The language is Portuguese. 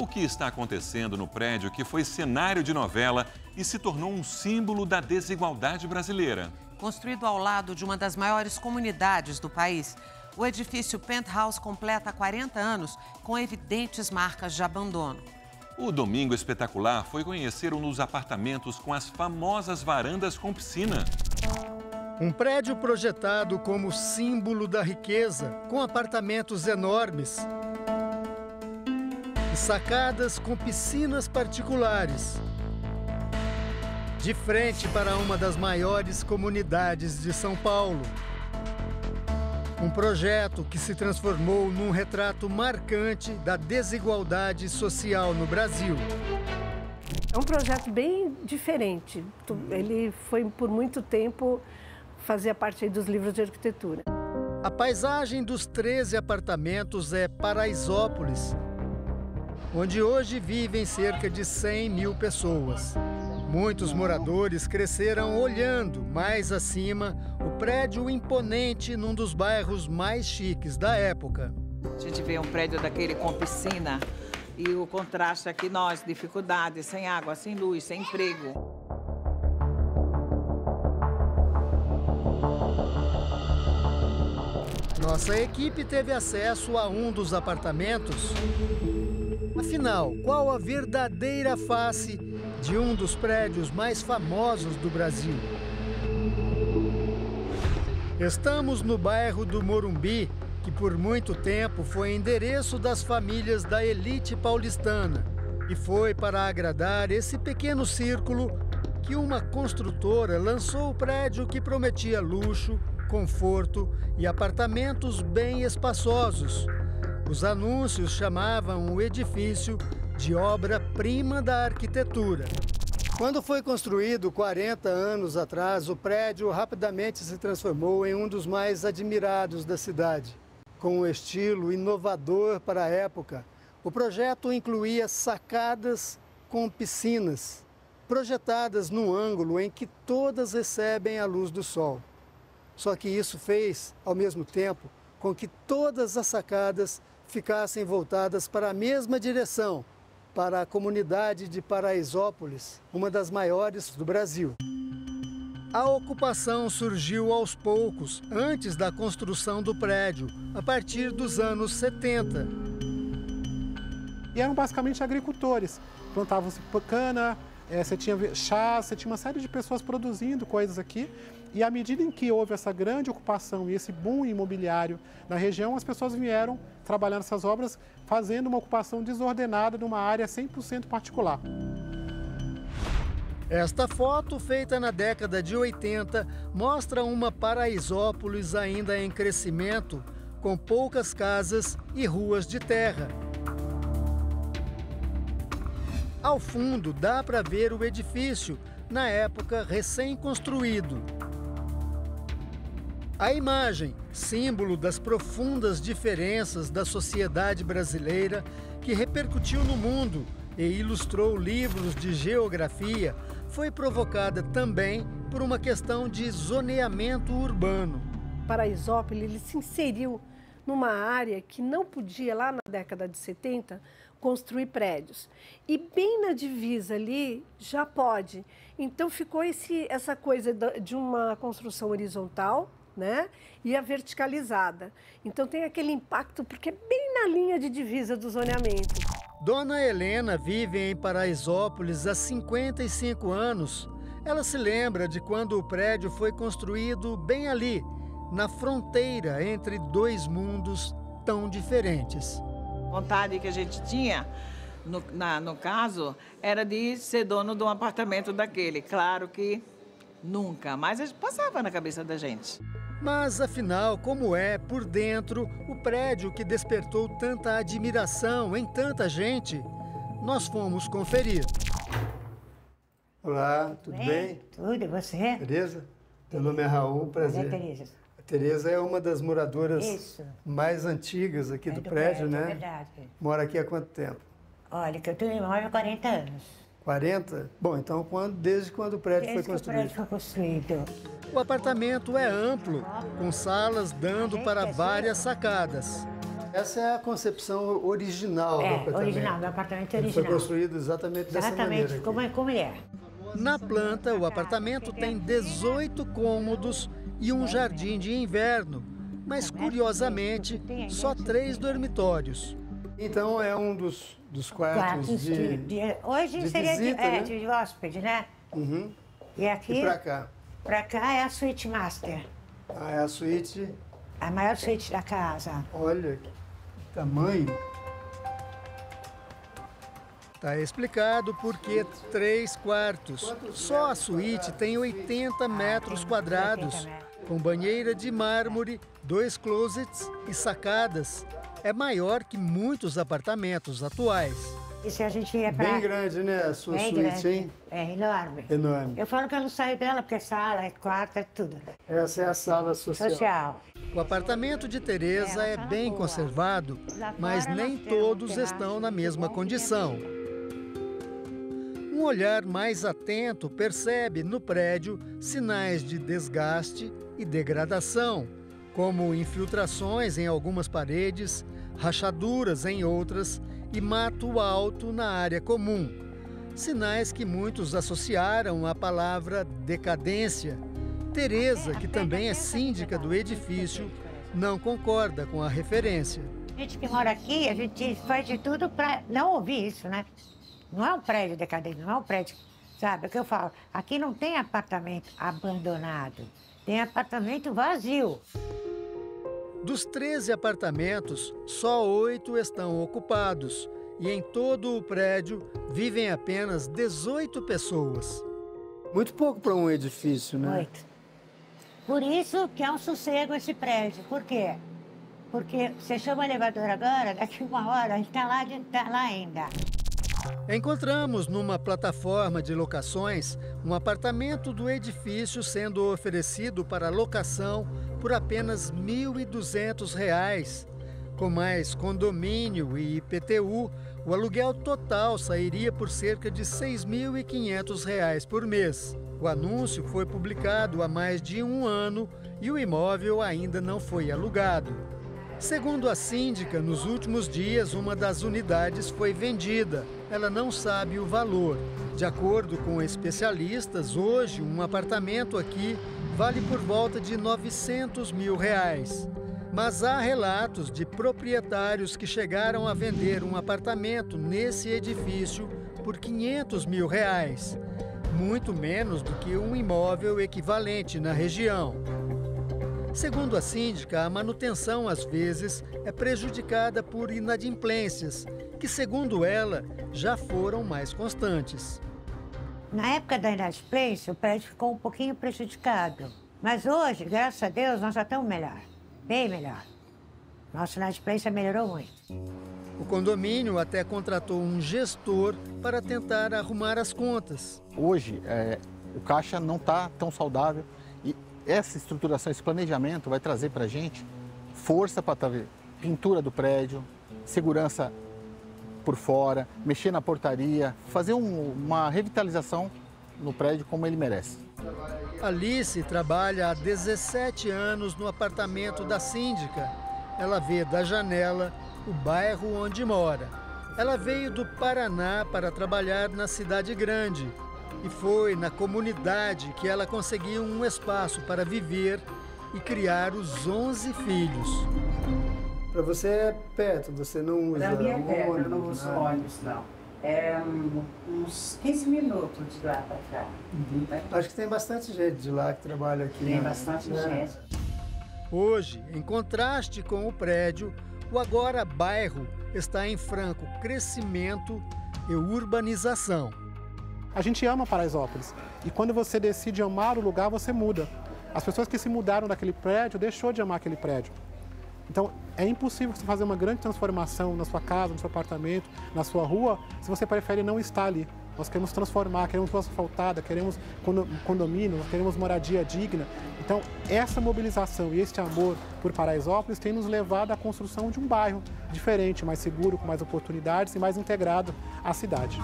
O que está acontecendo no prédio que foi cenário de novela e se tornou um símbolo da desigualdade brasileira? Construído ao lado de uma das maiores comunidades do país, o edifício Penthouse completa 40 anos com evidentes marcas de abandono. O Domingo Espetacular foi conhecer um dos apartamentos com as famosas varandas com piscina. Um prédio projetado como símbolo da riqueza, com apartamentos enormes sacadas com piscinas particulares. De frente para uma das maiores comunidades de São Paulo. Um projeto que se transformou num retrato marcante da desigualdade social no Brasil. É um projeto bem diferente. Ele foi por muito tempo fazia parte dos livros de arquitetura. A paisagem dos 13 apartamentos é Paraisópolis, onde hoje vivem cerca de 100 mil pessoas. Muitos moradores cresceram olhando mais acima o prédio imponente num dos bairros mais chiques da época. A gente vê um prédio daquele com piscina e o contraste aqui, nós, dificuldades, sem água, sem luz, sem emprego. Nossa equipe teve acesso a um dos apartamentos. Afinal, qual a verdadeira face de um dos prédios mais famosos do Brasil? Estamos no bairro do Morumbi, que por muito tempo foi endereço das famílias da elite paulistana. E foi para agradar esse pequeno círculo que uma construtora lançou o prédio que prometia luxo, conforto e apartamentos bem espaçosos. Os anúncios chamavam o edifício de obra-prima da arquitetura. Quando foi construído 40 anos atrás, o prédio rapidamente se transformou em um dos mais admirados da cidade. Com um estilo inovador para a época, o projeto incluía sacadas com piscinas, projetadas num ângulo em que todas recebem a luz do sol. Só que isso fez, ao mesmo tempo, com que todas as sacadas ficassem voltadas para a mesma direção, para a comunidade de Paraisópolis, uma das maiores do Brasil. A ocupação surgiu aos poucos, antes da construção do prédio, a partir dos anos 70. E eram basicamente agricultores. Plantavam-se cana, é, você tinha chá, você tinha uma série de pessoas produzindo coisas aqui. E à medida em que houve essa grande ocupação e esse boom imobiliário na região, as pessoas vieram trabalhar nessas obras, fazendo uma ocupação desordenada numa área 100% particular. Esta foto, feita na década de 80, mostra uma Paraisópolis ainda em crescimento, com poucas casas e ruas de terra. Ao fundo dá para ver o edifício, na época recém-construído. A imagem, símbolo das profundas diferenças da sociedade brasileira, que repercutiu no mundo e ilustrou livros de geografia, foi provocada também por uma questão de zoneamento urbano. Paraisópolis ele se inseriu numa área que não podia, lá na década de 70, construir prédios. E bem na divisa ali já pode. Então ficou esse, essa coisa de uma construção horizontal né? e a verticalizada. Então tem aquele impacto porque é bem na linha de divisa do zoneamento. Dona Helena vive em Paraisópolis há 55 anos. Ela se lembra de quando o prédio foi construído bem ali, na fronteira entre dois mundos tão diferentes. Vontade que a gente tinha, no, na, no caso, era de ser dono de um apartamento daquele. Claro que nunca, mas passava na cabeça da gente. Mas afinal, como é por dentro o prédio que despertou tanta admiração em tanta gente? Nós fomos conferir. Olá, tudo bem? bem? Tudo, e você? Beleza? Meu nome é Raul, prazer. É Tereza. A Tereza é uma das moradoras Isso. mais antigas aqui é do, do, prédio, prédio né? É verdade. Mora aqui há quanto tempo? Olha, que eu tenho imóvel há 40 anos. 40? Bom, então quando, desde quando o prédio desde foi construído? O prédio foi construído. O apartamento é amplo, com salas dando para várias sacadas. Essa é a concepção original é, do apartamento. original, do apartamento Ele original. foi construído exatamente dessa Exatamente maneira. como, é- como ele é. Na planta, o apartamento tem 18 cômodos e um jardim de inverno, mas curiosamente, só três dormitórios. Então é um dos, dos quartos, Quartos de... de, de- hoje de seria visita, de, é, né? de hóspede, né? Uhum. E aqui, E pra cá? pra cá é a suíte master, Ah, é a suíte. a maior suíte da casa. Olha que tamanho. Tá explicado por que três quartos. Só a suíte tem 80 metros quadrados, com banheira de mármore, dois closets e sacadas. É maior que muitos apartamentos atuais. E se a gente ia pra... Bem grande, né? A sua Bem suíte, grande. hein? É enorme. Enorme. Eu falo que eu não saio dela porque é sala, é quarto, é tudo. Essa é a sala social. Social. O apartamento de Teresa é bem conservado, mas nem todos estão na mesma condição. Um olhar mais atento percebe no prédio sinais de desgaste e degradação, como infiltrações em algumas paredes, rachaduras em outras e mato alto na área comum. Sinais que muitos associaram à palavra decadência. Teresa, que também é síndica do edifício, não concorda com a referência. A gente que mora aqui, a gente faz de tudo para não ouvir isso, né? Não é um prédio decadente, não é um prédio, sabe? O que eu falo, aqui não tem apartamento abandonado, tem apartamento vazio. Dos 13 apartamentos, só oito estão ocupados e em todo o prédio vivem apenas 18 pessoas. Muito pouco para um edifício, né? Muito. Por isso que é um sossego esse prédio. Por quê? Porque você chama o elevador agora, daqui uma hora, a gente está lá, a gente tá lá ainda. Encontramos numa plataforma de locações um apartamento do edifício sendo oferecido para locação por apenas R$ 1.200. Com mais condomínio e IPTU, o aluguel total sairia por cerca de R$ 6.500 por mês. O anúncio foi publicado há mais de um ano e o imóvel ainda não foi alugado. Segundo a síndica, nos últimos dias uma das unidades foi vendida. Ela não sabe o valor. De acordo com especialistas, hoje um apartamento aqui vale por volta de 900 mil reais. Mas há relatos de proprietários que chegaram a vender um apartamento nesse edifício por 500 mil reais, muito menos do que um imóvel equivalente na região. Segundo a síndica, a manutenção às vezes é prejudicada por inadimplências, que, segundo ela, já foram mais constantes. Na época da inadimplência, o prédio ficou um pouquinho prejudicado. Mas hoje, graças a Deus, nós já estamos melhor. Bem melhor. Nossa inadimplência melhorou muito. O condomínio até contratou um gestor para tentar arrumar as contas. Hoje, é, o caixa não está tão saudável e essa estruturação, esse planejamento vai trazer para a gente força para tá, pintura do prédio, segurança por fora, mexer na portaria, fazer um, uma revitalização no prédio como ele merece. Alice trabalha há 17 anos no apartamento da síndica. Ela vê da janela o bairro onde mora. Ela veio do Paraná para trabalhar na cidade grande e foi na comunidade que ela conseguiu um espaço para viver e criar os 11 filhos. Para você é perto, você não usa Para mim é perto, eu ônibus, não uso nada. ônibus, não. É um- uns 15 minutos de lá para cá. Uhum. Acho que tem bastante gente de lá que trabalha aqui. Tem né? bastante É. gente. Hoje, em contraste com o prédio, o agora bairro está em franco crescimento e urbanização. A gente ama Paraisópolis. E quando você decide amar o lugar, você muda. As pessoas que se mudaram daquele prédio deixou de amar aquele prédio. Então, é impossível você fazer uma grande transformação na sua casa, no seu apartamento, na sua rua, se você prefere não estar ali. Nós queremos transformar, queremos rua asfaltada, queremos condo- condomínio, queremos moradia digna. Então, essa mobilização e este amor por Paraisópolis tem nos levado à construção de um bairro diferente, mais seguro, com mais oportunidades e mais integrado à cidade.